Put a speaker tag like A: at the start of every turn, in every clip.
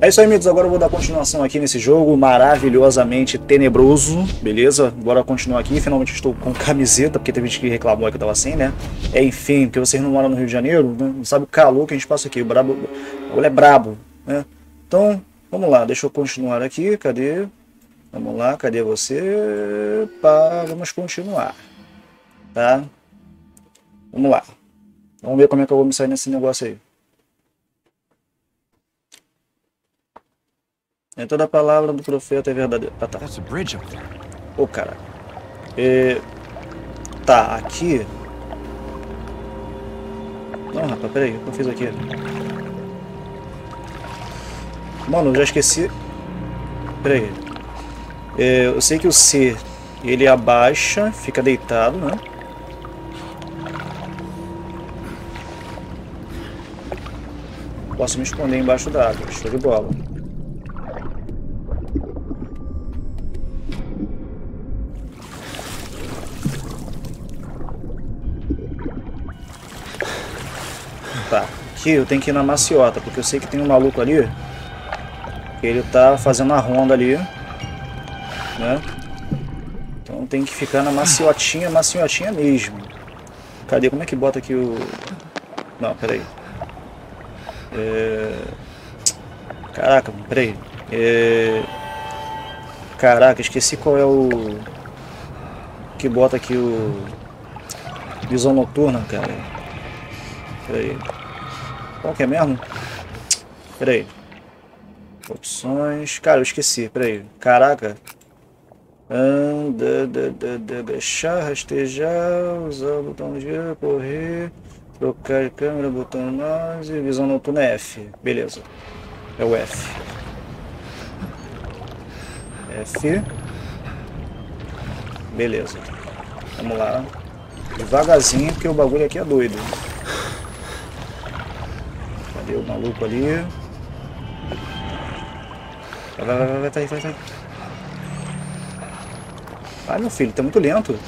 A: É isso aí, amigos. Agora eu vou dar continuação aqui nesse jogo maravilhosamente tenebroso, beleza? Bora continuar aqui. Finalmente estou com camiseta, porque teve gente que reclamou que eu tava sem, né? É, enfim, porque vocês não moram no Rio de Janeiro, né? não sabe o calor que a gente passa aqui. O brabo, o é brabo, né? Então, vamos lá. Deixa eu continuar aqui. Cadê? Vamos lá, cadê você? Pá, vamos continuar. Tá? Vamos lá. Vamos ver como é que eu vou me sair nesse negócio aí. É toda a palavra do profeta é verdadeira. Ah, tá. Ô, oh, cara. É... Tá, aqui... Não, rapaz, peraí. O que eu fiz aqui? Mano, eu já esqueci... Peraí. É, eu sei que o C, ele abaixa, fica deitado, né? Posso me esconder embaixo da água. Show de bola. Tá, aqui eu tenho que ir na maciota, porque eu sei que tem um maluco ali. Ele tá fazendo a ronda ali. Né? Então tem que ficar na maciotinha, maciotinha mesmo. Cadê? Como é que bota aqui o... Não, peraí. É... Caraca, peraí. É... Caraca, esqueci qual é o... Que bota aqui o... Visão noturna, cara. Peraí. Qual que é mesmo? Peraí. Opções. Cara, eu esqueci. Peraí. Caraca. Anda, deixar, rastejar, usar o botão de correr, trocar de câmera, botão mouse, visão noturna é F. Beleza. É o F. F. Beleza. Vamos lá. Devagarzinho, porque o bagulho aqui é doido. O maluco ali? Vai, vai, vai, vai, vai, vai, vai. Ai, meu filho, tá muito lento.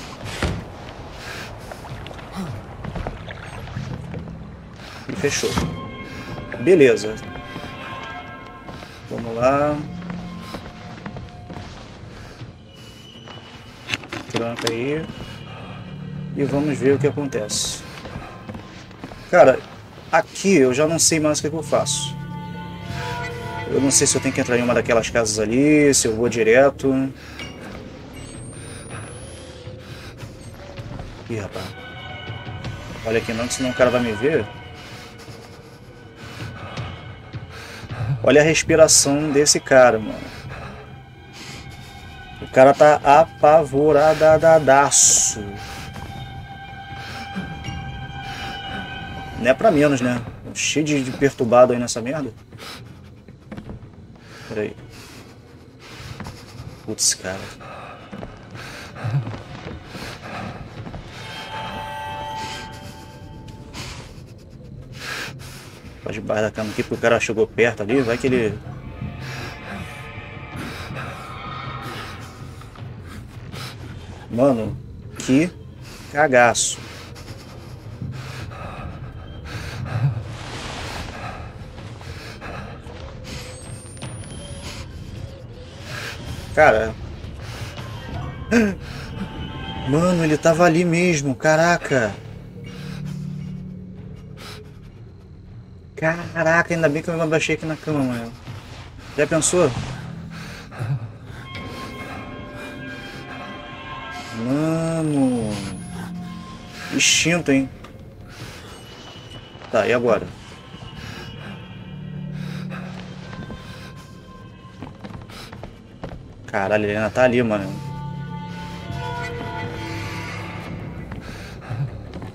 A: E fechou. Beleza. Vamos lá. Tranca aí. E vamos ver o que acontece. Cara, aqui eu já não sei mais o que, é que eu faço. Eu não sei se eu tenho que entrar em uma daquelas casas ali, se eu vou direto. Ih, rapaz. Olha aqui não, senão o cara vai me ver. Olha a respiração desse cara, mano. O cara tá apavoradadaço. Não é pra menos, né? Cheio de, perturbado aí nessa merda. Pera aí. Putz, cara. Pode debaixo da cama aqui, porque o cara chegou perto ali, vai que ele... Mano, que cagaço. Cara. Mano, ele tava ali mesmo, caraca. Caraca, ainda bem que eu me abaixei aqui na cama, mano. Já pensou? Mano. Instinto, hein? Tá, e agora? Caralho, ele ainda tá ali, mano.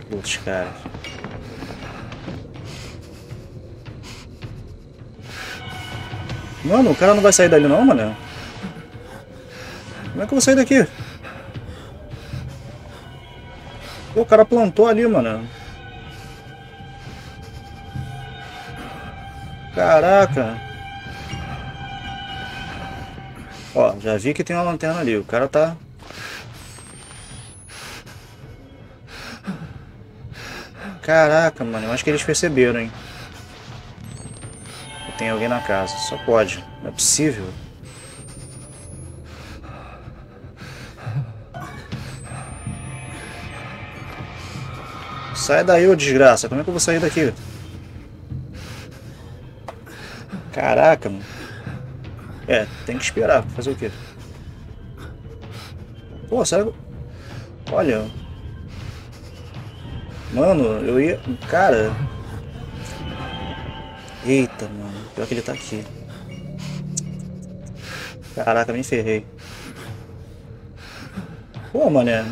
A: Putz, cara. Mano, o cara não vai sair dali não, mano. Como é que eu vou sair daqui? Pô, o cara plantou ali, mano. Caraca. Ó, já vi que tem uma lanterna ali. O cara tá... Caraca, mano. Eu acho que eles perceberam, hein. tem alguém na casa. Só pode. Não é possível. Sai daí, ô desgraça. Como é que eu vou sair daqui? Caraca, mano. É, tem que esperar. Fazer o quê? Pô, sai... Olha... Mano, eu ia... Cara... Eita, mano. Pior que ele tá aqui. Caraca, me ferrei. Pô, mané.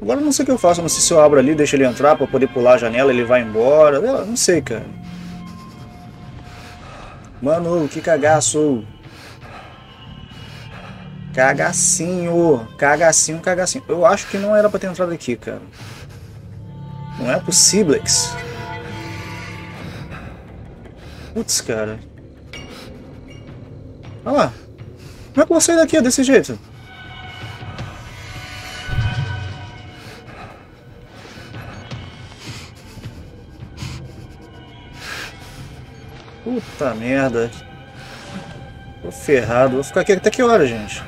A: Agora eu não sei o que eu faço. Não sei se eu abro ali, deixo ele entrar pra poder pular a janela, ele vai embora. Eu não sei, cara. Mano, que cagaço. Cagacinho. Cagacinho, cagacinho. Eu acho que não era pra ter entrado aqui, cara. Não é possível. Putz, cara. Olha lá. Como é que eu vou sair daqui desse jeito? Puta merda. Tô ferrado. Vou ficar aqui até que hora, gente?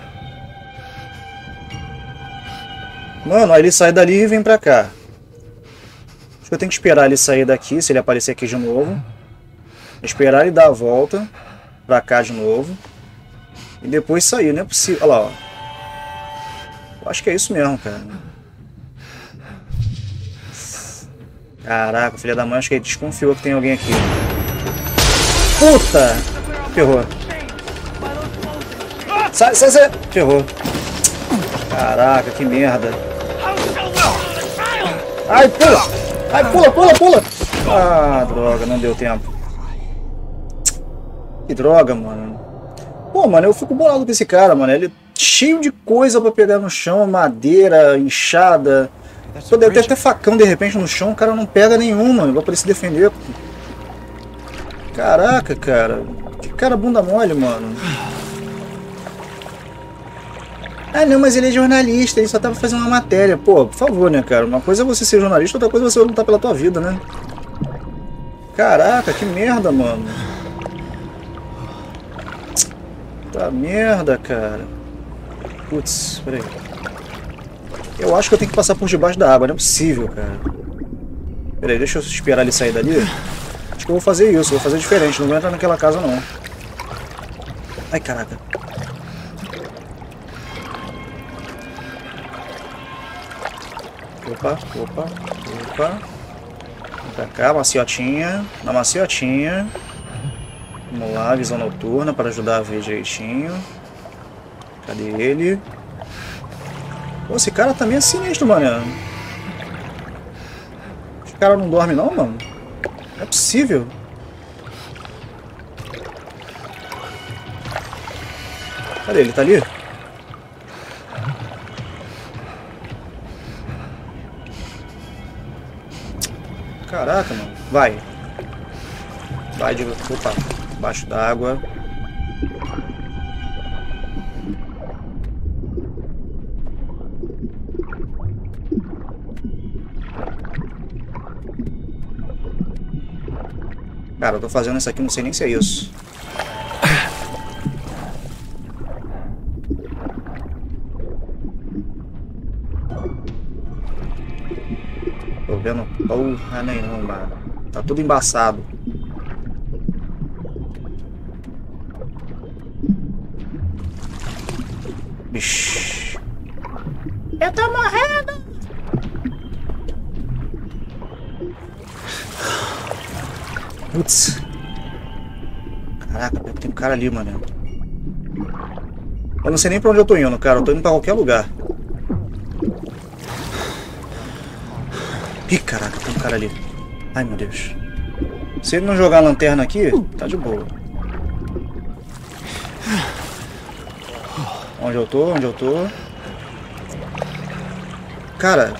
A: Mano, aí ele sai dali e vem pra cá. Acho que eu tenho que esperar ele sair daqui, se ele aparecer aqui de novo. Esperar ele dar a volta pra cá de novo. E depois sair, não é possível. Olha lá, ó. Eu acho que é isso mesmo, cara. Caraca, filha da mãe, acho que ele desconfiou que tem alguém aqui. Puta! Ferrou. Sai, sai, sai! Ferrou. Caraca, que merda. Ai, pula! Ai, pula, pula, pula! Ah, droga, não deu tempo. Que droga, mano. Pô, mano, eu fico bolado com esse cara, mano. Ele é cheio de coisa pra pegar no chão, madeira, enxada. Pô, deve ter até facão de repente no chão, o cara não pega nenhum, mano. Vai pra ele se defender. Caraca, cara. Que cara bunda mole, mano. Ah, não, mas ele é jornalista, ele só tava fazendo uma matéria. Pô, por favor, né, cara? Uma coisa é você ser jornalista, outra coisa é você lutar pela tua vida, né? Caraca, que merda, mano. Puta merda, cara. Putz, peraí. Eu acho que eu tenho que passar por debaixo da água, não é possível, cara. Peraí, deixa eu esperar ele sair dali. Acho que eu vou fazer isso, vou fazer diferente, não vou entrar naquela casa não. Ai, caraca. Opa, opa, opa. Vem pra cá, maciotinha. Na maciotinha. Vamos lá, visão noturna para ajudar a ver direitinho. Cadê ele? Pô, esse cara também é sinistro, mano. Esse cara não dorme não, mano? Não é possível. Cadê ele? Tá ali? Caraca, mano. Vai. Vai de... Opa debaixo d'água. Cara, eu tô fazendo isso aqui, não sei nem se é isso. Tô vendo porra nenhuma. Tá tudo embaçado. Cara ali, mano. Eu não sei nem pra onde eu tô indo, cara. Eu tô indo pra qualquer lugar. Ih, caraca, tem um cara ali. Ai, meu Deus. Se ele não jogar a lanterna aqui, tá de boa. Onde eu tô? Onde eu tô? Cara.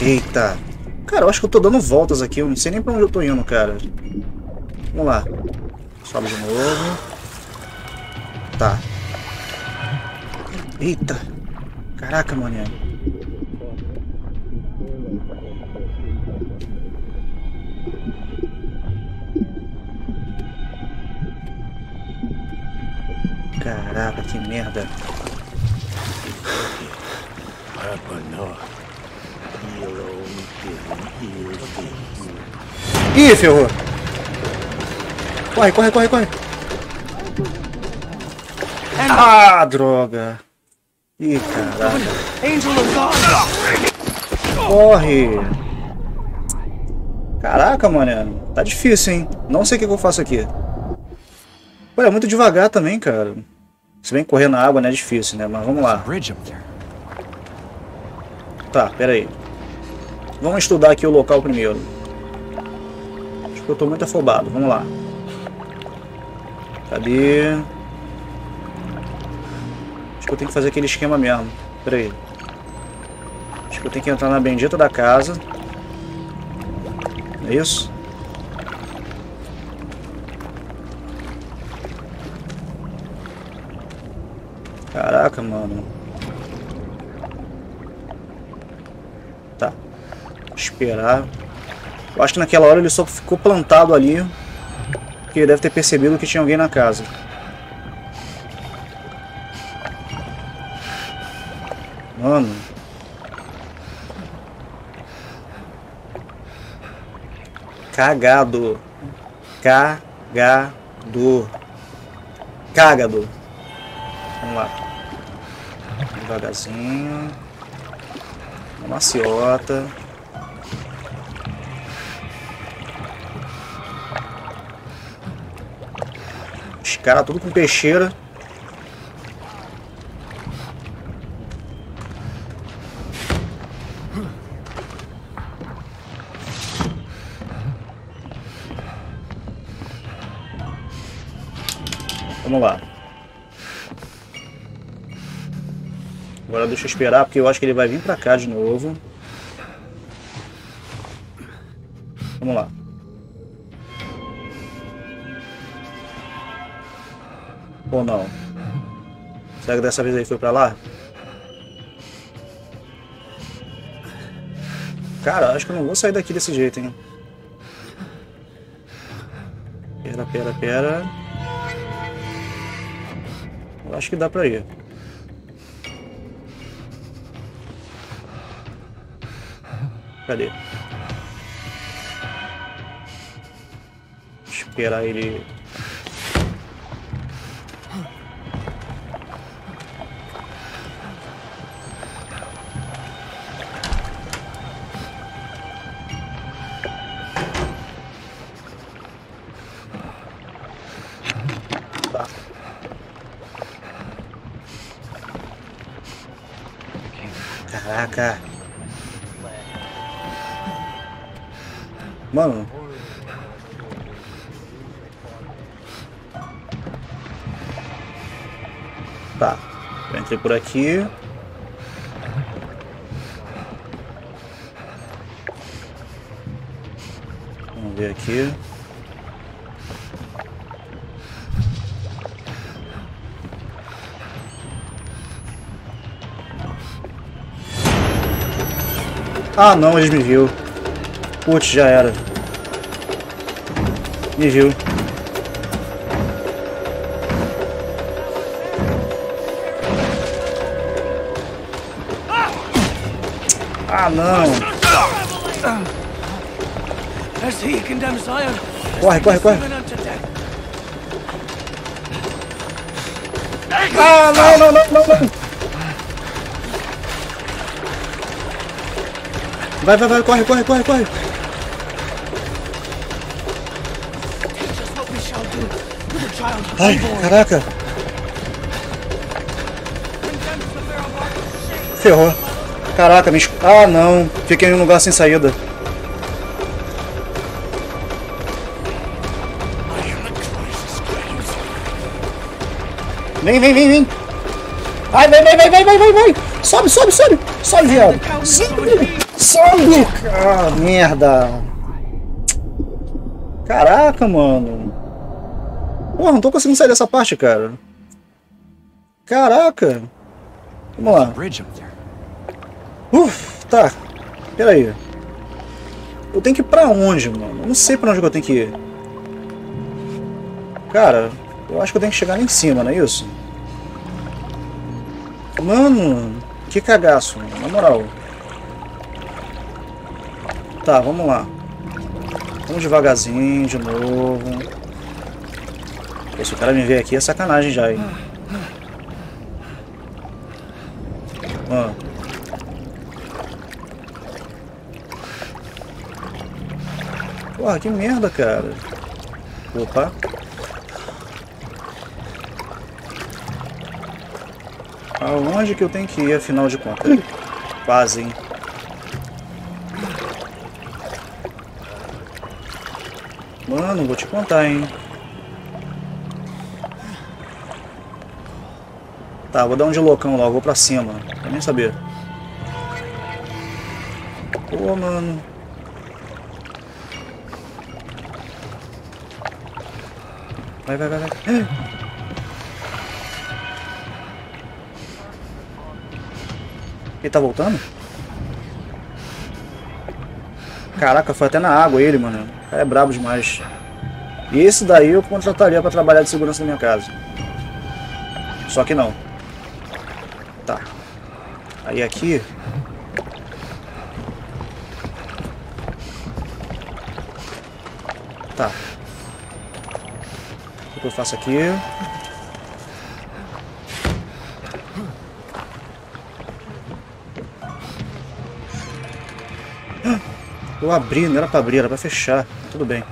A: Eita. Cara, eu acho que eu tô dando voltas aqui. Eu não sei nem pra onde eu tô indo, cara. Vamos lá. Sobe de novo. Tá. Eita. Caraca, mané. Caraca, que merda. Ih, ferrou. Corre, corre, corre, corre. Ah, droga. Ih, caraca. Corre. Caraca, mano. Tá difícil, hein? Não sei o que eu faço aqui. Olha, é muito devagar também, cara. Se bem correr na água não é difícil, né? Mas vamos lá. Tá, pera aí. Vamos estudar aqui o local primeiro. Acho que eu tô muito afobado. Vamos lá. Cadê? Acho que eu tenho que fazer aquele esquema mesmo. Pera aí. Acho que eu tenho que entrar na bendita da casa. É isso? Caraca, mano. Esperar. Eu acho que naquela hora ele só ficou plantado ali. Porque ele deve ter percebido que tinha alguém na casa. Mano. Cagado. Cagado. Cagado. Vamos lá. Devagarzinho. Uma maciota. Os caras tudo com peixeira. Vamos lá. Agora deixa eu esperar, porque eu acho que ele vai vir pra cá de novo. Vamos lá. Ou não? Será que dessa vez ele foi pra lá? Cara, acho que eu não vou sair daqui desse jeito, hein? Pera, pera, pera. Eu acho que dá pra ir. Cadê? Esperar ele. Caraca. Mano. Tá. Eu entrei por aqui. Vamos ver aqui. Ah não, eles me viu. Putz, já era. Me viu. Ah não. Corre, corre, corre. Ah, não, não, não, não, não. Vai, vai, vai, corre, corre, corre, corre. Ai, caraca. Ferrou. Caraca, me... Ah, não. Fiquei em um lugar sem saída. Vem, vem, vem, vem. Vai, vai, vai, vai, vai, vai, vai. Sobe, sobe, sobe. Sobe, viado. Sobe. Sobe. Ah, merda. Caraca, mano. Porra, não tô conseguindo sair dessa parte, cara. Caraca. Vamos lá. Uf, tá. Pera aí. Eu tenho que ir pra onde, mano? Eu não sei pra onde eu tenho que ir. Cara, eu acho que eu tenho que chegar lá em cima, não é isso? Mano, que cagaço, mano. na moral. Tá, vamos lá. Vamos devagarzinho de novo. Pô, se o cara me ver aqui é sacanagem já, hein? Mano. Porra, que merda, cara. Opa. Aonde que eu tenho que ir, afinal de contas? Quase, hein? Mano, vou te contar, hein? Tá, vou dar um de loucão logo, vou pra cima. Quer nem saber. Pô, mano. Vai, vai, vai, vai. Ele tá voltando? Caraca, foi até na água ele, mano. Cara é brabo demais. E esse daí eu contrataria pra trabalhar de segurança na minha casa. Só que não. Tá. Aí aqui... Tá. O que eu faço aqui? Eu abri, não era pra abrir, era pra fechar. Tudo bem.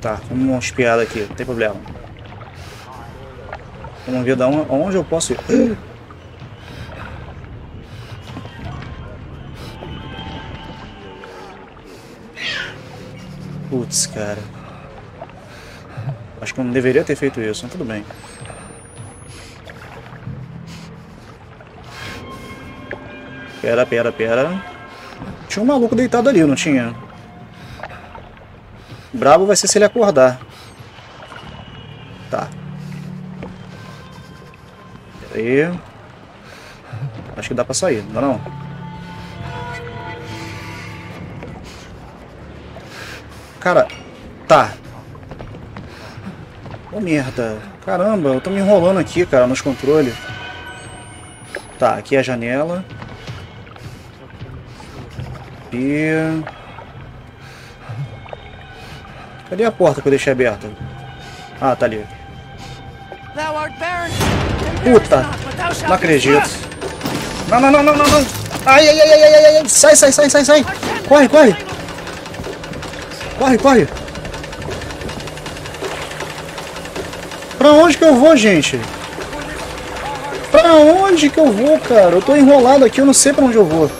A: Tá, vamos uma espiada aqui, não tem problema. Vamos ver da onde, onde eu posso ir. Putz, cara. Acho que eu não deveria ter feito isso, mas tudo bem. Pera, pera, pera. Tinha um maluco deitado ali, não tinha? Brabo vai ser se ele acordar. Tá. Pera aí. Acho que dá pra sair, não dá não? Cara, tá. Ô merda. Caramba, eu tô me enrolando aqui, cara, nos controles. Tá, aqui é a janela. E... Cadê a porta que eu deixei aberta? Ah, tá ali. Puta! Não acredito. Não, não, não, não, não, não! Ai, ai, ai, ai, ai, ai! Sai, sai, sai, sai, sai! Corre, corre! Corre, corre! Pra onde que eu vou, gente? Pra onde que eu vou, cara? Eu tô enrolado aqui, eu não sei pra onde eu vou.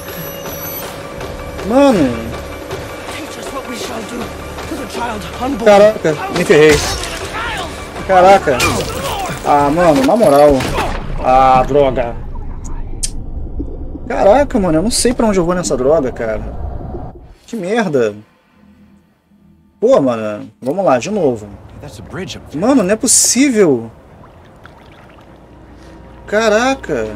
A: Mano. Caraca, me ferrei. Caraca. Ah, mano, na moral. Ah, droga. Caraca, mano, eu não sei pra onde eu vou nessa droga, cara. Que merda. Pô, mano, vamos lá, de novo. Mano, não é possível. Caraca.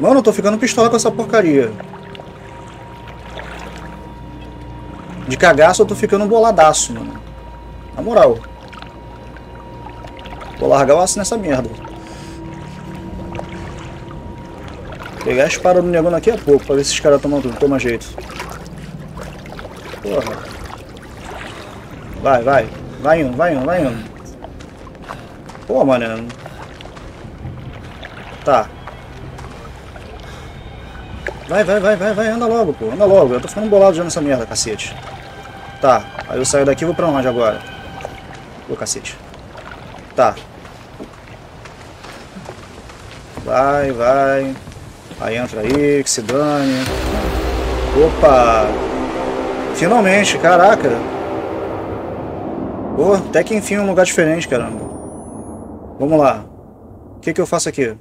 A: Mano, eu tô ficando pistola com essa porcaria. De cagaço eu tô ficando boladaço, mano. Na moral. Vou largar o aço nessa merda. Pegar a espada do negão daqui a pouco, pra ver se esses caras tomam, toma jeito. Porra. Vai, vai. Vai um, vai um, vai um. Pô, mano. Tá. Vai, vai, vai, vai, vai, anda logo, pô, anda logo. Eu tô ficando bolado já nessa merda, cacete. Tá, aí eu saio daqui e vou pra onde agora? Ô, cacete. Tá. Vai, vai. Aí entra aí, que se dane. Opa! Finalmente, caraca. Pô, até que enfim um lugar diferente, caramba. Vamos lá. O que que eu faço aqui?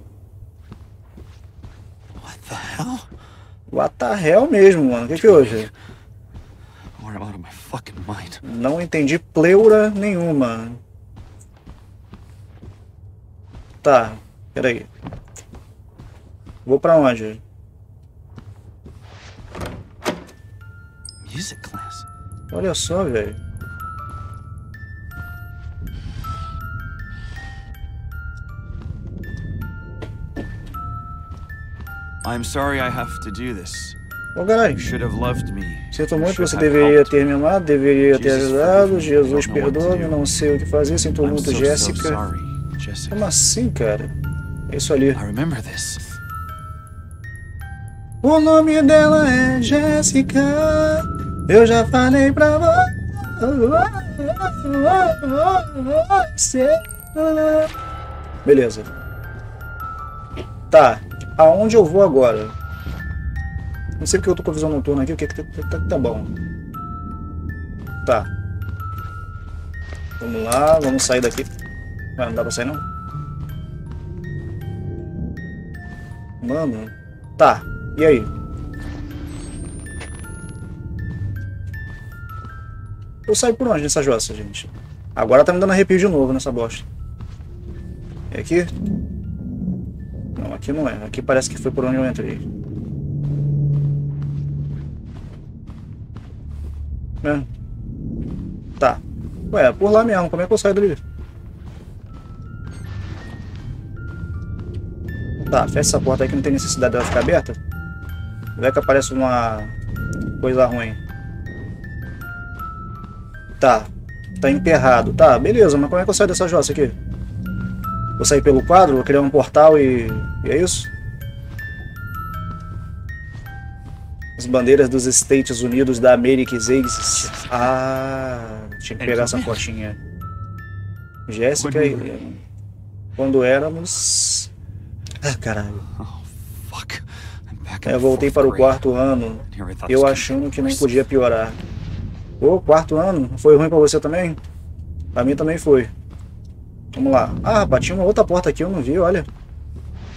A: What the hell mesmo, mano? O que que hoje? Não entendi pleura nenhuma. Tá, peraí. Vou pra onde?
B: Music class.
A: Olha só, velho.
B: I'm sorry I have to do this.
A: Ô, caralho.
B: You should have loved me.
A: Sinto muito,
B: Should
A: você deveria ter me amado, deveria ter ajudado. Jesus perdoa-me,
B: do.
A: não sei o que fazer. Sinto muito, Jéssica.
B: Jessica.
A: Como assim, cara? É isso ali.
B: I remember this.
A: O nome dela é Jéssica. Eu já falei pra você. Beleza. Tá. Aonde eu vou agora? Não sei porque eu tô com a visão noturna aqui. O que que tá, tá, tá bom? Tá. Vamos lá. Vamos sair daqui. Ué, não dá pra sair não? Mano. Tá. E aí? Eu saio por onde nessa jossa, gente? Agora tá me dando arrepio de novo nessa bosta. É aqui? Aqui não é. Aqui parece que foi por onde eu entrei. É. Tá. Ué, é por lá mesmo. Como é que eu saio dali? Tá, fecha essa porta aí que não tem necessidade dela ficar aberta. Vai que aparece uma coisa ruim. Tá. Tá emperrado. Tá, beleza, mas como é que eu saio dessa jossa aqui? Vou sair pelo quadro, vou criar um portal e, e é isso? As bandeiras dos Estados Unidos da América existe. Ah, tinha que pegar essa fotinha. Jéssica e... Quando éramos... Ah, caralho.
B: Oh,
A: Eu voltei para o quarto ano, eu achando que não podia piorar. Ô, quarto ano, foi ruim pra você também? Pra mim também foi. Vamos lá. Ah, rapaz, tinha uma outra porta aqui, eu não vi, olha.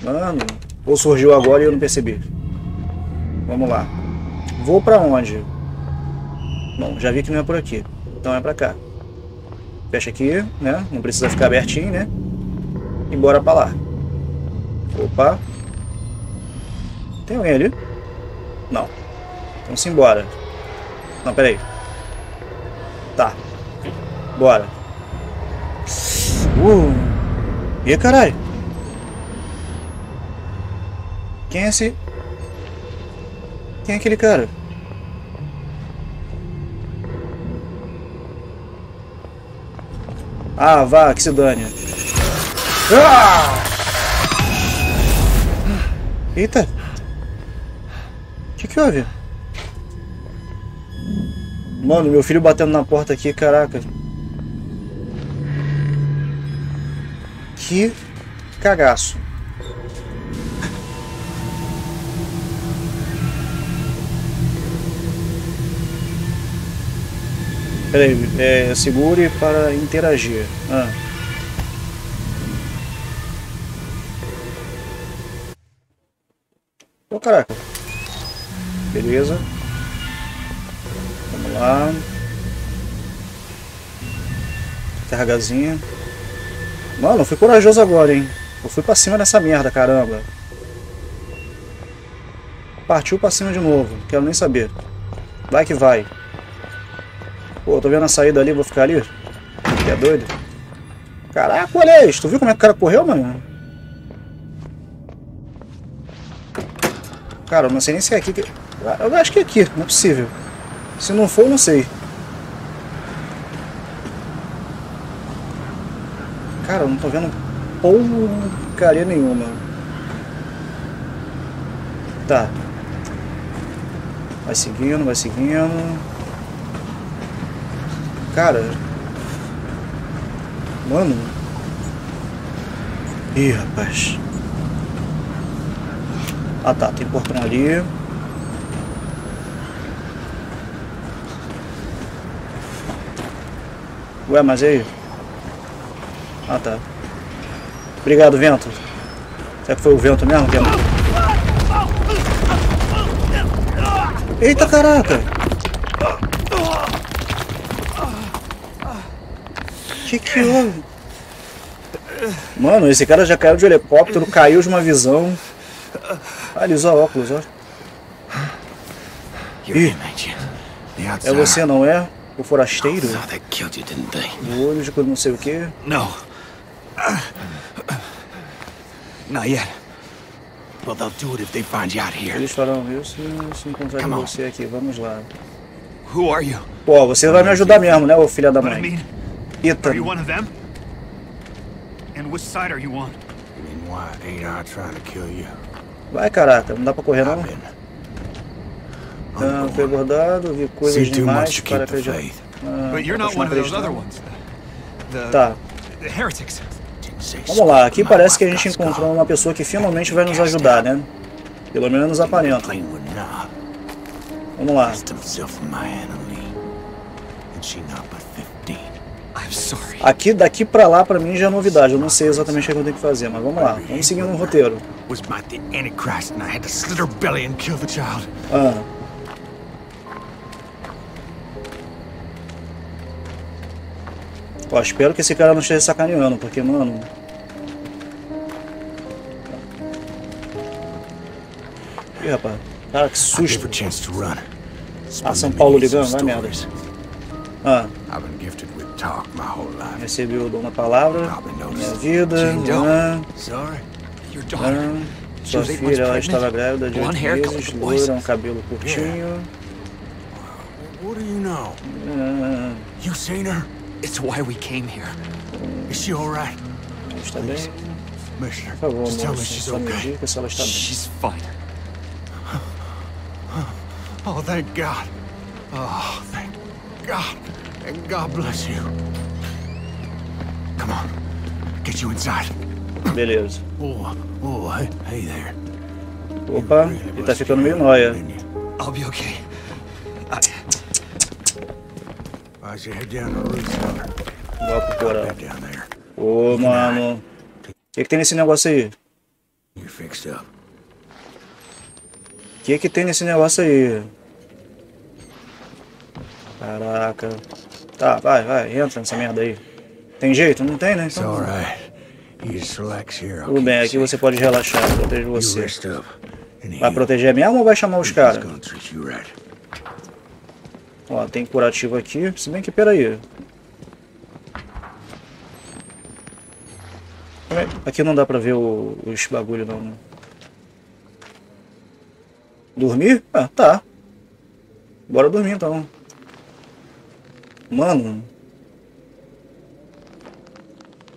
A: Mano, ou surgiu agora e eu não percebi. Vamos lá. Vou pra onde? Bom, já vi que não é por aqui. Então é pra cá. Fecha aqui, né? Não precisa ficar abertinho, né? E bora pra lá. Opa. Tem alguém ali? Não. Então simbora. Não, peraí. Tá. Bora. Uh. Ih, caralho. Quem é esse? Quem é aquele cara? Ah, vá, que se dane. Ah! Eita. O que que houve? Mano, meu filho batendo na porta aqui, caraca. Que cagaço. Peraí, é, segure para interagir. Ah. Ô caraca. Beleza. Vamos lá. Cargazinha. Mano, eu fui corajoso agora, hein? Eu fui pra cima dessa merda, caramba. Partiu pra cima de novo. Quero nem saber. Vai que vai. Pô, tô vendo a saída ali, vou ficar ali. Que é doido. Caraca, olha isso. Tu viu como é que o cara correu, mano? Cara, eu não sei nem se é aqui. que- Eu acho que é aqui, não é possível. Se não for, não sei. Cara, eu não tô vendo porcaria nenhuma. Tá. Vai seguindo, vai seguindo. Cara. Mano. Ih, rapaz. Ah tá, tem portão ali. Ué, mas aí? Ah tá. Obrigado, vento. Será que foi o vento mesmo, vento? Eita caraca! Que que houve? Mano, esse cara já caiu de helicóptero, caiu de uma visão. Ah, ele usa óculos, ó.
B: You're
A: Ih. É você, não é? O forasteiro? O olho de não sei o que.
B: No. Not yet. Well, they'll do it if they find you out here.
A: Eles farão isso se encontrarem
B: Come on.
A: você aqui. Vamos lá.
B: Who are you?
A: Pô, você vai me ajudar mesmo, né, ô filha da mãe?
C: mean,
A: Ethan.
C: are you one of them? And which side are you on?
B: And why ain't I trying to kill you?
A: Vai, caraca. Não dá pra correr, não? Ah, foi abordado, vi coisas demais para acreditar. Ah,
C: But you're
A: pra
C: not one of those other ones. The,
A: Tá,
C: the heretics.
A: Vamos lá. Aqui parece que a gente encontrou uma pessoa que finalmente vai nos ajudar, né? Pelo menos aparenta. Vamos lá.
B: Lost himself in my Annalee. And she not but 15.
C: I'm sorry.
A: Aqui, daqui pra lá, pra mim já é novidade. Eu não sei exatamente o que eu tenho que fazer, mas vamos lá. Vamos seguindo o roteiro.
B: Was
A: Ó, espero que esse cara não esteja sacaneando, porque, mano. Ih, rapaz. Cara, que susto. Ah, São Paulo ligando, vai merda. Ah, recebi o dom da palavra. Minha vida.
C: Doe.
A: Ah, ah. Sua filha, ela estava grávida de
C: Blonde hair,
A: oito
C: color
A: meses,
C: boys.
A: loira, um cabelo curtinho. Ah?
C: It's why we came here.
B: Is she all right?
A: está bem?
B: Mister,
A: Por
B: just tell me she's okay.
A: diga se ela está bem.
C: She's fine.
B: Oh, thank God. Oh, thank God. And God bless you. Come on. Get you inside.
A: Beleza.
B: Oh, oh, hey, hey there.
A: Opa, ele tá ficando meio nóia.
C: I'll be okay. I,
A: Pro. Ô, mano. O que, que tem nesse negócio aí? O que, que tem nesse negócio aí? Caraca. Tá, vai, vai, entra nessa merda aí. Tem jeito? Não tem, né? Então, tudo bem, aqui você pode relaxar, eu protejo
B: You
A: você. Vai proteger mesmo ou vai chamar os caras? Ó, tem curativo aqui. Se bem que, peraí. Aqui não dá pra ver o- os bagulho não, né? Dormir? Ah, tá. Bora dormir então. Mano.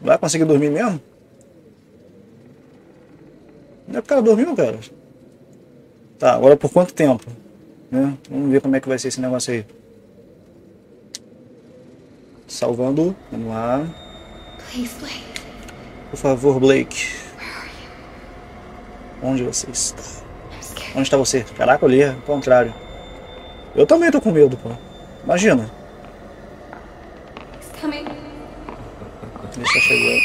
A: Vai conseguir dormir mesmo? Não é que o cara dormiu, cara. Tá, agora por quanto tempo? Né? Vamos ver como é que vai ser esse negócio aí. Salvando. Vamos lá.
D: Please, Blake.
A: Por favor, Blake. Onde você está? Onde está você? Caraca, eu li, ao contrário. Eu também tô com medo, pô. Imagina. Deixa eu chegar.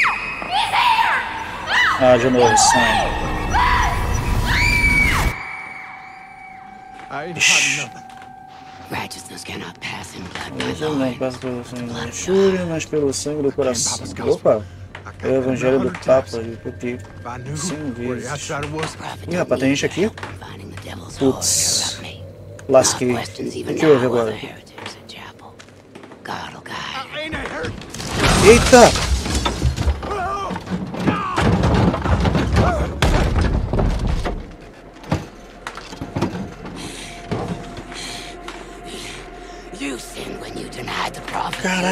A: Ah, de novo, Sam.
B: I
A: eu não passo pelo sangue da luxúria, mas pelo sangue do coração. Opa! É o evangelho do Papa, eu copiei.
B: If I knew
A: Sim,
B: where the
A: vezes.
B: outsider was,
A: Ih, rapaz, tem gente aqui? Putz. Lasquei. O que houve agora?
E: other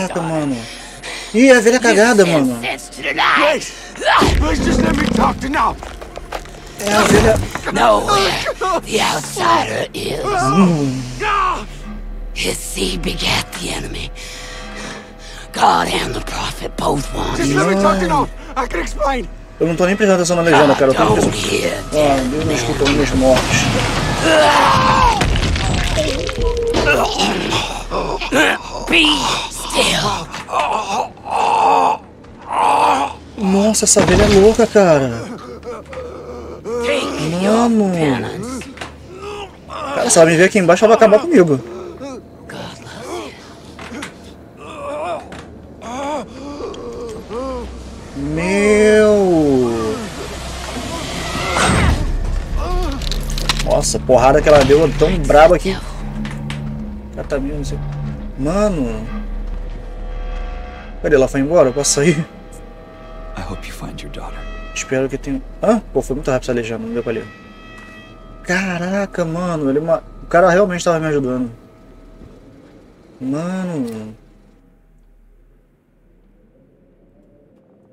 A: Caraca, mano. Ih, a velha cagada, mano. É a velha.
E: Nowhere the outsider is. His seed begat the enemy. God and the prophet both want
B: Just let me talk to. I can explain.
A: Eu não tô nem prestando atenção na legenda, cara. Eu tô
E: hear
A: Ah, Deus não escuta os mortos.
E: Be.
A: Nossa, essa velha é louca, cara. Mano. Cara, se ela me ver aqui embaixo, ela vai acabar comigo. Meu. Nossa, porrada que ela deu tão braba que. Cara, tá meio, não sei. Mano. Cadê? Ela foi embora? Eu posso sair?
F: I hope you find your daughter.
A: Espero que tenha. Hã? Pô, foi muito rápido essa legenda, não deu pra ler. Caraca, mano, ele ma... o cara realmente tava me ajudando. Mano.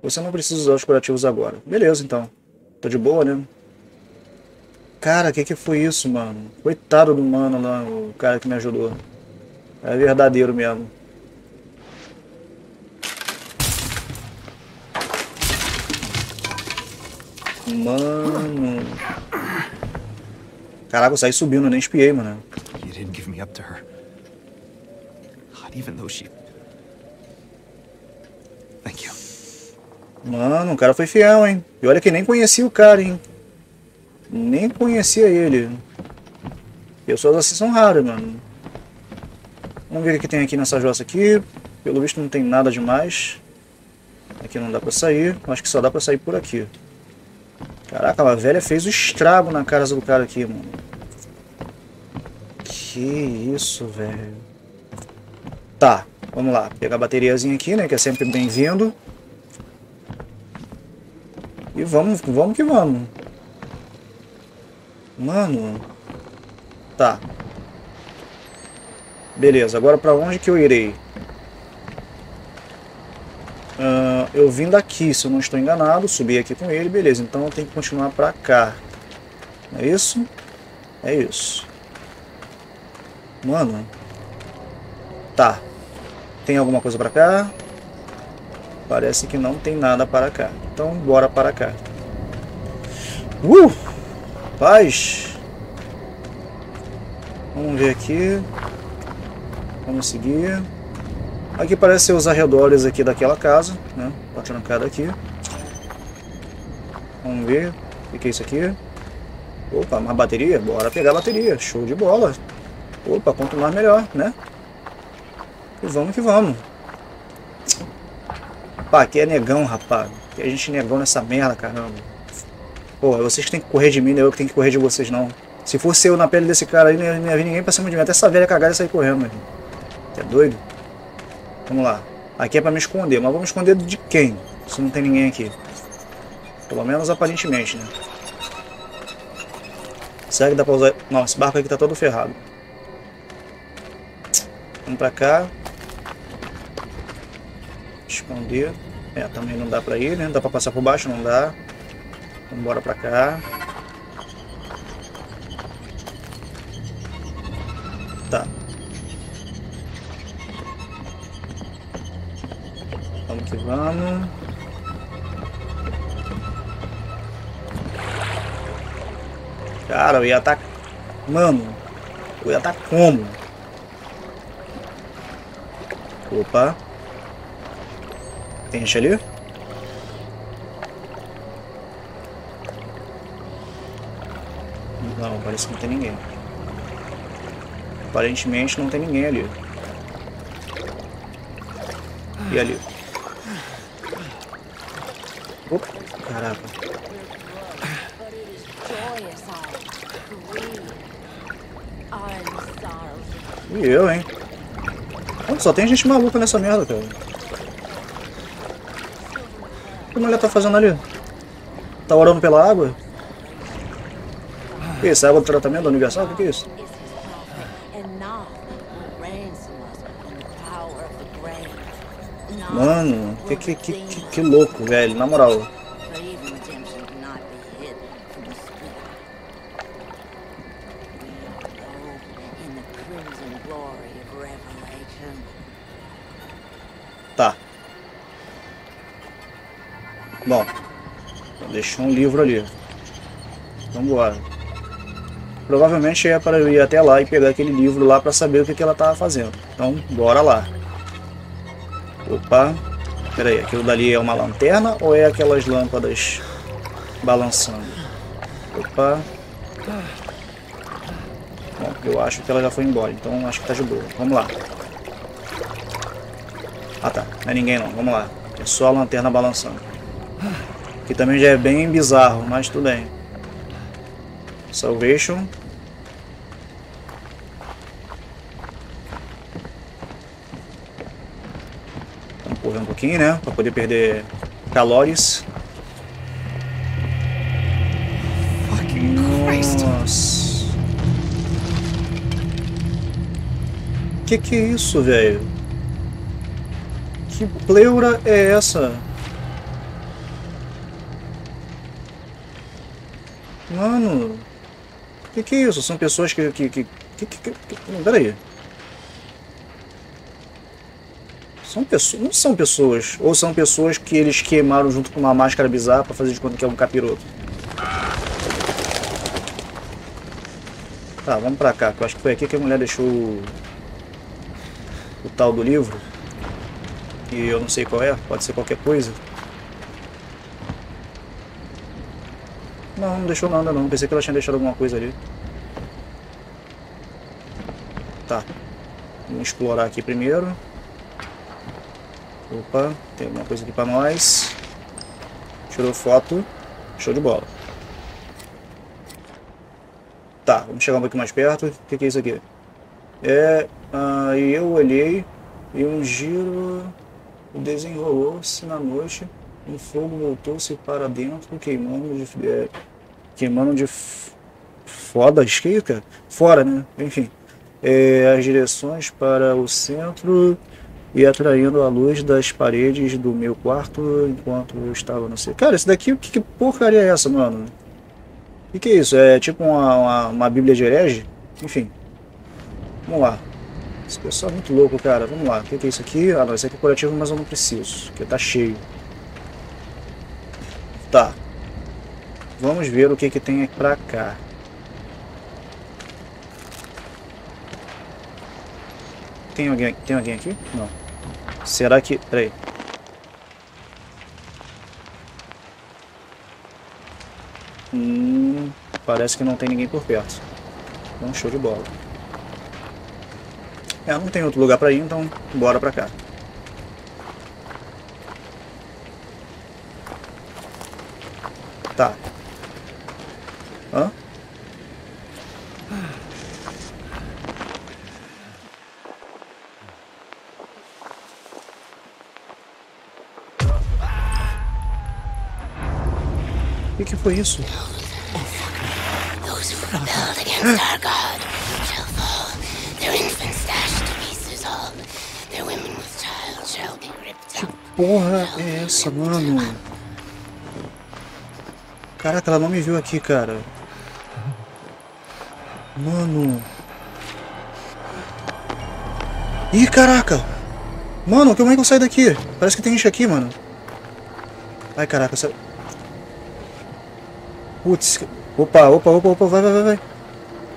A: Você não precisa usar os curativos agora. Beleza, então. Tá de boa, né? Cara, o que que foi isso, mano? Coitado do mano lá, o cara que me ajudou. É verdadeiro mesmo. Mano. Caraca, eu saí subindo, eu nem espiei, mano.
F: You didn't give me up to her. Not even though she. Thank you.
A: Mano, o cara foi fiel, hein? E olha que nem conhecia o cara, hein? Nem conhecia ele. Pessoas assim são raras, mano. Vamos ver o que tem aqui nessa jossa aqui. Pelo visto não tem nada demais. Aqui não dá pra sair. Acho que só dá pra sair por aqui. Caraca, a velha fez o estrago na casa do cara aqui, mano. Que isso, velho. Tá, vamos lá. Pegar a bateriazinha aqui, né? Que é sempre bem-vindo. E vamos, vamos que vamos. Mano. Tá. Beleza, agora pra onde que eu irei? Uh, eu vim daqui, se eu não estou enganado, subi aqui com ele, beleza. Então eu tenho que continuar pra cá. É isso? É isso. Mano. Tá. Tem alguma coisa pra cá? Parece que não tem nada para cá. Então bora para cá. Uh! Paz! Vamos ver aqui. Vamos seguir. Aqui parece ser os arredores aqui daquela casa, né? Tá trancada aqui. Vamos ver. O que é isso aqui? Opa, mais bateria? Bora pegar a bateria. Show de bola. Opa, quanto mais melhor, né? E vamos que vamos. Pá, aqui é negão, rapaz. Aqui a gente é negão nessa merda, caramba. Pô, vocês que tem que correr de mim, não é eu que tenho que correr de vocês, não. Se fosse eu na pele desse cara aí, não ia, não ia vir ninguém pra cima de mim. Até essa velha cagada e sair correndo, irmão. É doido? Vamos lá. Aqui é pra me esconder, mas vou me esconder de quem? Se não tem ninguém aqui. Pelo menos aparentemente, né? Será que dá pra usar... Nossa, esse barco aqui tá todo ferrado. Vamos pra cá. Esconder. É, também não dá pra ir, né? Dá pra passar por baixo? Não dá. Vamos embora pra cá. Vamos. Cara, eu ia. Tá... Mano, eu ia tá como? Opa. Tem gente ali? Não, parece que não tem ninguém. Aparentemente não tem ninguém ali. E ali? Caraca. E eu, hein? Só tem gente maluca nessa merda, cara. O que a mulher tá fazendo ali? Tá orando pela água? Que isso? Água do tratamento universal? O que é isso? Mano, que, que, que, que, louco, velho, na moral. Tá. Bom, deixou um livro ali. Vambora. Provavelmente é para eu ir até lá e pegar aquele livro lá para saber o que, que ela tava fazendo. Então, bora lá. Opa. Pera aí, aquilo dali é uma lanterna ou é aquelas lâmpadas balançando? Opa. Bom, eu acho que ela já foi embora, então acho que tá de boa. Vamos lá. Ah tá, não é ninguém não, vamos lá. É só a lanterna balançando. Que também já é bem bizarro, mas tudo bem. Salvation. correr um pouquinho, né? Pra poder perder calores. Nossa. Que que é isso, velho? Que pleura é essa? Mano, que que é isso? São pessoas que que que que, que, que, peraí. São pessoas, não são pessoas, ou são pessoas que eles queimaram junto com uma máscara bizarra pra fazer de conta que é um capiroto. Tá, vamos pra cá, que eu acho que foi aqui que a mulher deixou o, o tal do livro. E eu não sei qual é, pode ser qualquer coisa. Não, não deixou nada não, pensei que ela tinha deixado alguma coisa ali. Tá, vamos explorar aqui primeiro. Opa, tem alguma coisa aqui pra nós. Tirou foto, show de bola. Tá, vamos chegar um pouquinho mais perto. O que, que é isso aqui? É. Ah, eu olhei e um giro desenrolou-se na noite. O fogo voltou-se para dentro, queimando de. É, queimando de. Foda, que cara? Fora, né? Enfim. É, as direções para o centro e atraindo a luz das paredes do meu quarto enquanto eu estava no sei. Cara, isso daqui, que, que porcaria é essa, mano? O que, que é isso? É tipo uma, uma, uma bíblia de herege? Enfim. Vamos lá. Esse pessoal é muito louco, cara. Vamos lá. O que, que é isso aqui? Ah, não. Esse aqui é curativo, mas eu não preciso. Porque tá cheio. Tá. Vamos ver o que, que tem pra cá. Tem alguém, tem alguém aqui? Não. Será que... Peraí. Hum, parece que não tem ninguém por perto. Então, show de bola. É, não tem outro lugar pra ir, então bora pra cá. Tá.
E: Be ripped up.
A: Porra é essa, mano? Caraca, ela não me viu aqui, cara. Mano. Ih, caraca. Mano, como é que eu saio daqui? Parece que tem gente aqui, mano. Ai, caraca. Sa... Putz. Opa, opa, opa, opa. Vai, vai, vai, vai.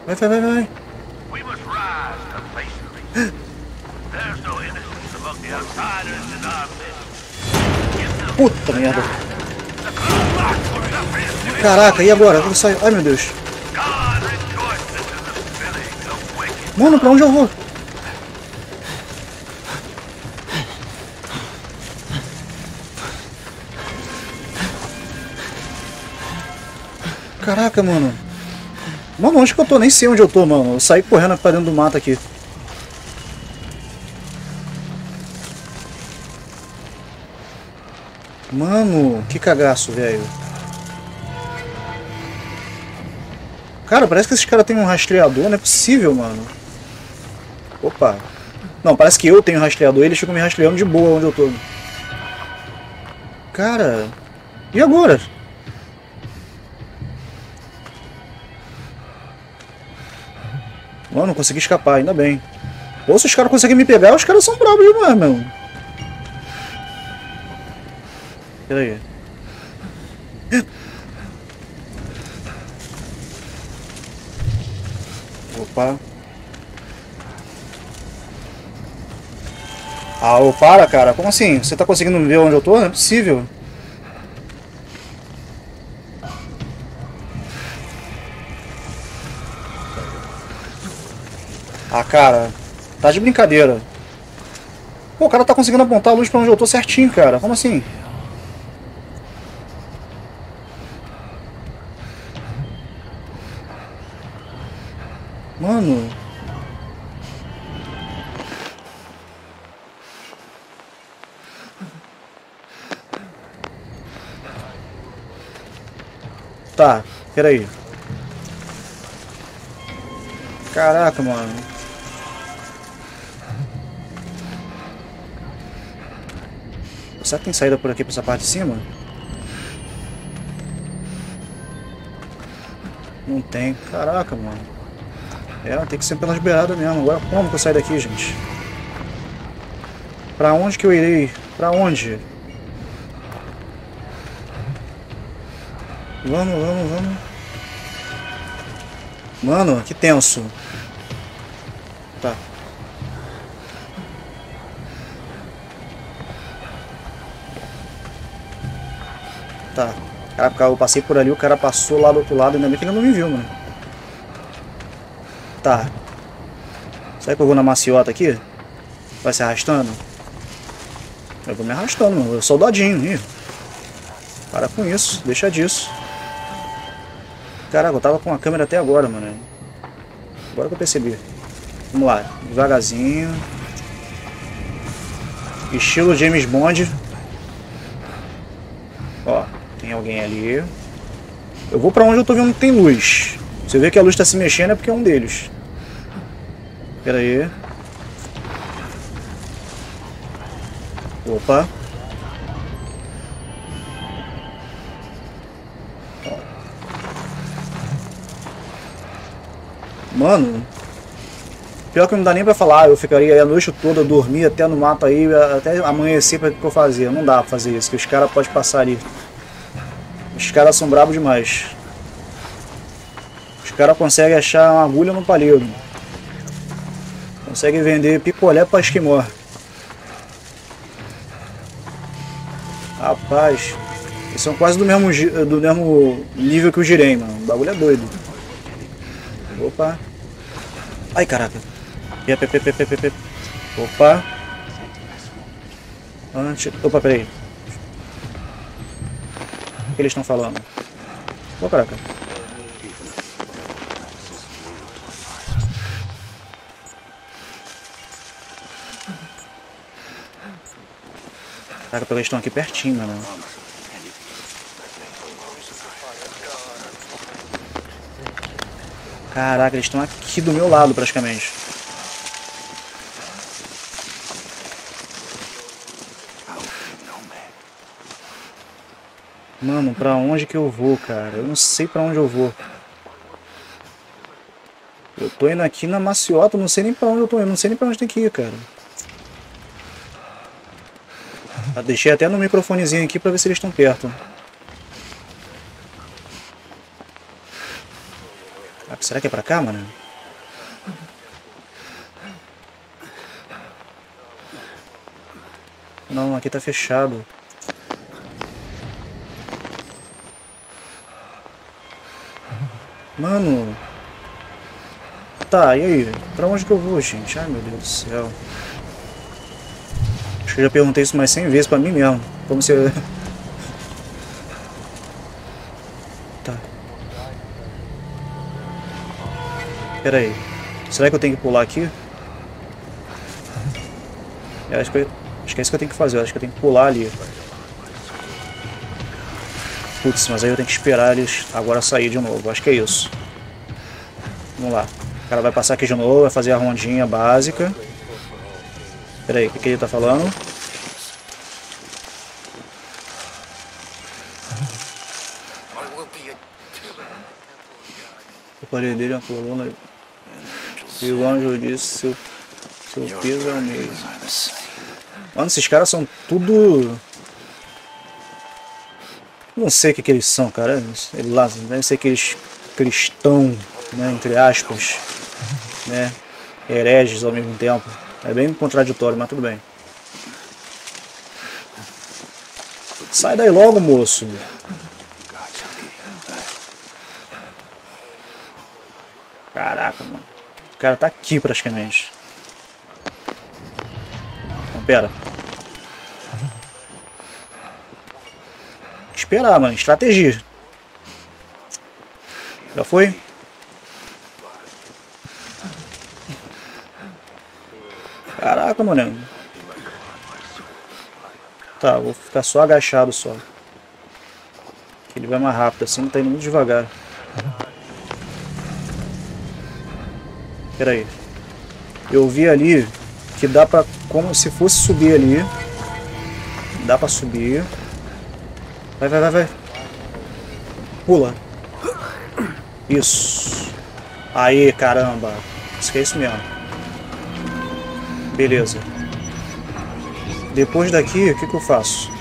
A: Vai, vai, vai, vai. Puta merda. Caraca, e agora? Como sai? Ai, meu Deus. Mano, pra onde eu vou? Caraca, mano. Mano, onde que eu tô? Nem sei onde eu tô, mano. Eu saí correndo pra dentro do mato aqui. Mano, que cagaço, velho. Cara, parece que esses caras têm um rastreador, não é possível, mano. Opa. Não, parece que eu tenho rastreador e eles ficam me rastreando de boa onde eu tô. Cara. E agora? Mano, não consegui escapar, ainda bem. Ou se os caras conseguem me pegar, os caras são bravos demais, meu. Pera aí. Opa. Ah, ô, para, cara. Como assim? Você tá conseguindo ver onde eu tô? Não é possível. Ah, cara, tá de brincadeira. Pô, o cara tá conseguindo apontar a luz pra onde eu tô certinho, cara. Como assim? Mano. Tá, peraí. Caraca, mano. Será que tem saída por aqui pra essa parte de cima? Não tem. Caraca, mano. É, tem que ser pelas beiradas mesmo. Agora como que eu saio daqui, gente? Pra onde que eu irei? Pra onde? Vamos, vamos, vamos. Mano, que tenso. Tá. Caraca, eu passei por ali, o cara passou lá do outro lado, ainda bem que ele não me viu, mano. Tá. Será que eu vou na maciota aqui? Vai se arrastando? Eu vou me arrastando, mano. Eu soldadinho. Ih. Para com isso, deixa disso. Caraca, eu tava com a câmera até agora, mano. Agora que eu percebi. Vamos lá, devagarzinho. Estilo James Bond. Ó, tem alguém ali. Eu vou pra onde eu tô vendo que tem luz. Se eu ver que a luz tá se mexendo é porque é um deles. Pera aí. Opa. Mano, pior que não dá nem pra falar, eu ficaria a noite toda, dormir até no mato aí, até amanhecer pra que eu fazia. Não dá pra fazer isso, que os caras podem passar ali. Os caras são bravos demais. Os caras conseguem achar uma agulha no palheiro. Conseguem vender picolé pra esquimó. Rapaz, eles são quase do mesmo, do mesmo nível que o Girei, mano. O bagulho é doido. Opa. Ai, caraca. Opa. Opa, peraí. Que eles estão falando? Ô, caraca. Caraca, eles estão aqui pertinho, mano. Caraca, eles estão aqui do meu lado praticamente. Mano, pra onde que eu vou, cara? Eu não sei pra onde eu vou. Eu tô indo aqui na maciota, não sei nem pra onde eu tô indo, não sei nem pra onde tem que ir, cara. Ah, deixei até no microfonezinho aqui pra ver se eles estão perto. Será que é pra cá, mano? Não, aqui tá fechado. Mano. Tá, e aí? Pra onde que eu vou, gente? Ai, meu Deus do céu. Acho que eu já perguntei isso mais 100 vezes pra mim mesmo. Como se eu... Pera aí. Será que eu tenho que pular aqui? Eu acho, que eu, acho que é isso que eu tenho que fazer. Eu acho que eu tenho que pular ali. Putz, mas aí eu tenho que esperar eles agora sair de novo. Acho que é isso. Vamos lá. O cara vai passar aqui de novo, vai fazer a rondinha básica. Pera aí, o que, que ele tá falando? O paredeiro é uma coluna e o anjo disse, seu, seu peso é o mesmo. Mano, esses caras são tudo... Não sei o que, que eles são, cara. Eles lá, devem ser aqueles cristãos, né, entre aspas, né, hereges ao mesmo tempo. É bem contraditório, mas tudo bem. Sai daí logo, moço. Caraca, mano. O cara tá aqui praticamente. Então, pera. Esperar, mano. Estratégia. Já foi? Caraca, mano. Tá, vou ficar só agachado só. Ele vai mais rápido, assim ele tá indo muito devagar. Pera aí. Eu vi ali que dá pra... Como se fosse subir ali. Dá pra subir. Vai, vai, vai, vai. Pula. Isso. Aí, caramba. Isso que é isso mesmo. Beleza. Depois daqui, o que, que eu faço?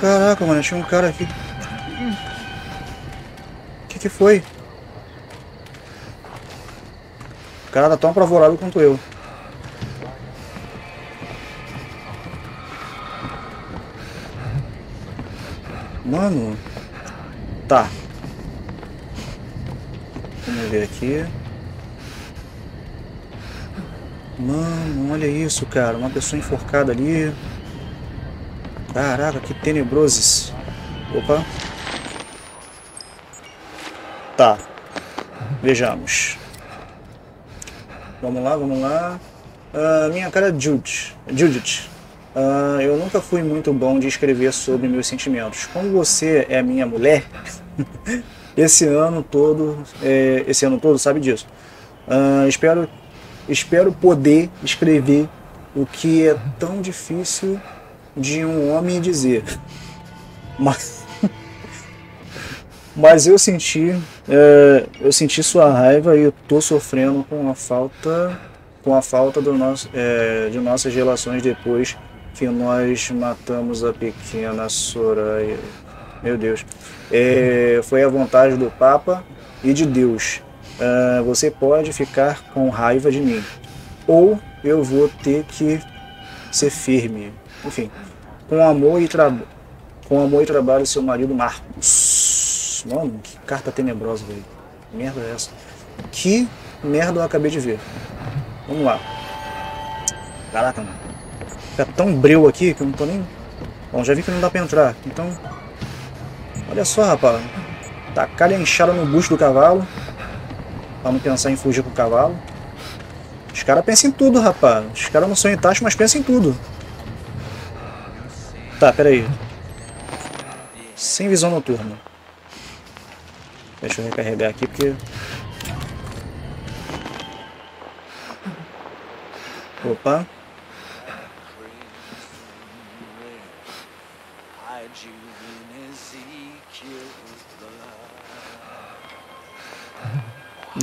A: Caraca, mano, tinha um cara aqui. O que, que foi? O cara tá tão apavorado quanto eu. Mano. Tá. Vamos ver aqui. Mano, olha isso, cara. Uma pessoa enforcada ali. Caraca, que tenebroses. Opa. Tá. Vejamos. Vamos lá, vamos lá. Uh, minha cara é Judith. Judith. Uh, eu nunca fui muito bom de escrever sobre meus sentimentos. Como você é minha mulher, esse ano todo, é, esse ano todo sabe disso. Uh, espero, espero poder escrever o que é tão difícil de um homem dizer. Mas, mas eu senti, é, eu senti sua raiva e eu tô sofrendo com a falta, com a falta do nosso, é, de nossas relações depois que nós matamos a pequena Soraya. Meu Deus. É, foi a vontade do Papa e de Deus. Uh, você pode ficar com raiva de mim. Ou eu vou ter que ser firme. Enfim. Com amor e. Com amor e trabalho, seu marido Marcos. Mano, que carta tenebrosa, velho. Merda é essa? Que merda eu acabei de ver. Vamos lá. Caraca, mano. Fica tão breu aqui que eu não tô nem... Bom, já vi que não dá pra entrar, então... Olha só, rapaz. Tacar a enxada no bucho do cavalo. Pra não pensar em fugir com o cavalo. Os caras pensam em tudo, rapaz. Os caras não são Itachi, mas pensam em tudo. Tá, peraí. Sem visão noturna. Deixa eu recarregar aqui, porque... Opa.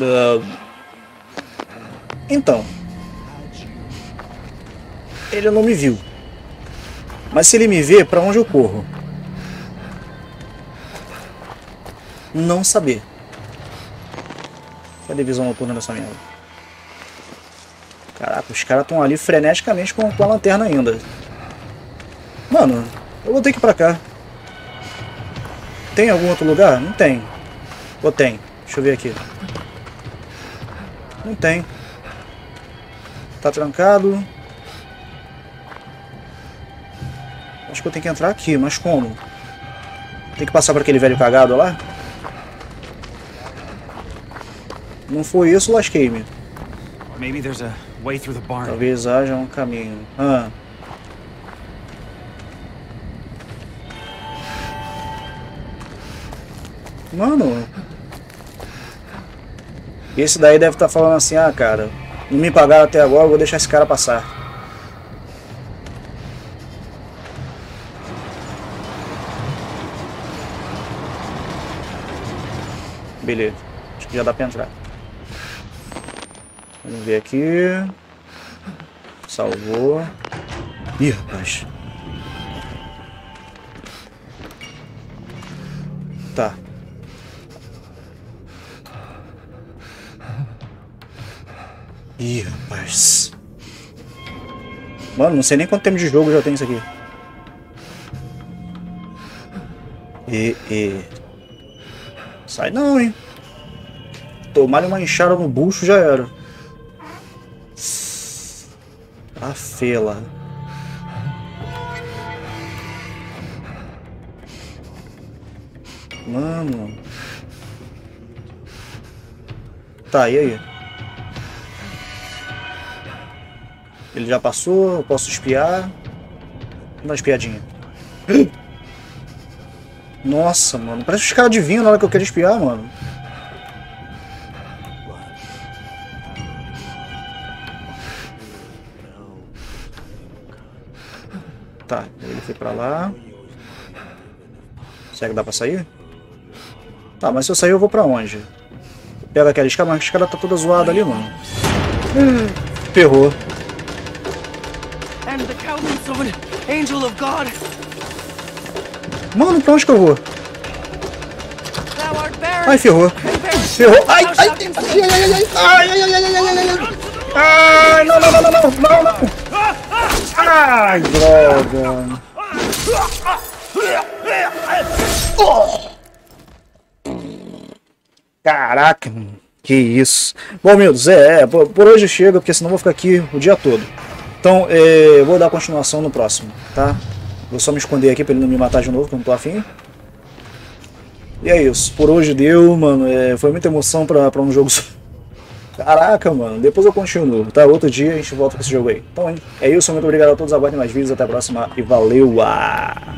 A: Uh, então, ele não me viu. Mas se ele me vê, para onde eu corro? Não saber. Cadê a visão noturna dessa merda? Caraca, os caras estão ali freneticamente com, com a lanterna ainda. Mano, eu vou ter que ir pra cá. Tem algum outro lugar? Não tem. Ou tem? Deixa eu ver aqui. Não tem. Tá trancado. Acho que eu tenho que entrar aqui, mas como? Tem que passar por aquele velho cagado lá? Não foi isso, lasquei-me. Talvez haja um caminho. Ah. Mano, esse daí deve estar tá falando assim, ah cara, não me pagaram até agora, vou deixar esse cara passar. Beleza, acho que já dá pra entrar. Vamos ver aqui. Salvou. Ih, rapaz. Mano, não sei nem quanto tempo de jogo já tem isso aqui. E, e... Sai não, hein. Tomar uma enxada no bucho já era. A fela. Mano. Tá, e aí? Ele já passou, eu posso espiar. Vamos dar uma espiadinha. Nossa, mano. Parece que os caras adivinham na hora que eu quero espiar, mano. Tá, ele foi pra lá. Será que dá pra sair? Tá, mas se eu sair eu vou pra onde? Pega aquela escada, mas a escada tá toda zoada ali, mano. Ferrou.
G: Angel of God.
A: Mano, pra onde que eu vou? Ai, ferrou. Ferrou. Ai, ai, ai, ai, ai, ai, ai, ai, ai, ai, ai, ai, ai, ai. Ai, não, não, não, não, não, não, não. Ai, droga. Caraca, que isso. Bom, amigos, é, é, por, por hoje chega, porque senão eu vou ficar aqui o dia todo. Então, é, vou dar continuação no próximo, tá? Vou só me esconder aqui pra ele não me matar de novo, que eu não tô afim. E é isso, por hoje deu, mano. é, foi muita emoção pra, pra um jogo só. Caraca, mano. Depois eu continuo, tá? Outro dia a gente volta com esse jogo aí. Então é isso, muito obrigado a todos. Aguardem mais vídeos. Até a próxima e valeu! Ah!